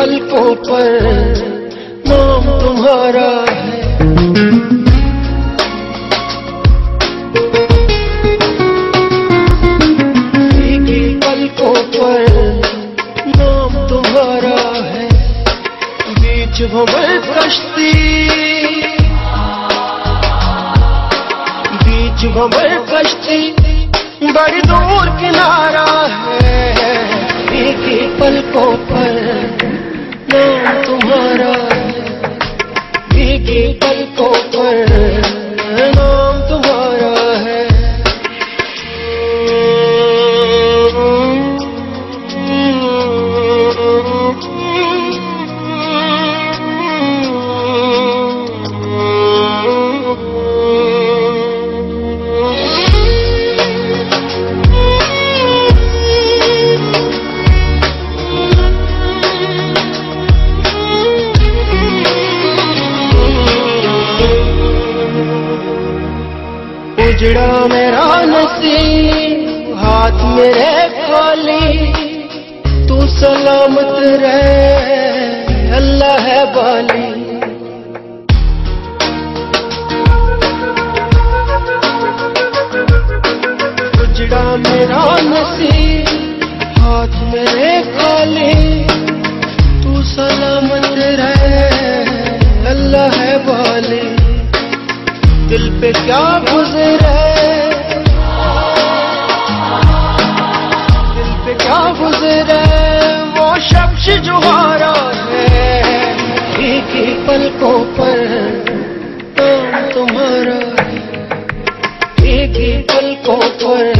پلکوں پر نام تمہارا ہے۔ پلکوں پر نام تمہارا ہے۔ بیچ بھمر کشتی بیچ بھمر کشتی بڑی دور کنارا ہے۔ پلکوں پر نام تمہارا ہے۔ بھیگی کو اجڑا میرا نصیب، ہاتھ میرے خالی۔ تو سلامت رہے، اللہ ہے بالی۔ اجڑا میرا نصیب، ہاتھ میرے خالی۔ تو سلامت رہے، اللہ ہے بالی۔ دل پہ کیا گزرے؟ دل پہ کیا گزرے؟ وہ شخص جو ہارا ہے، ایک ہی پلکوں پر نام تمہارا ایک ہی پلکوں پر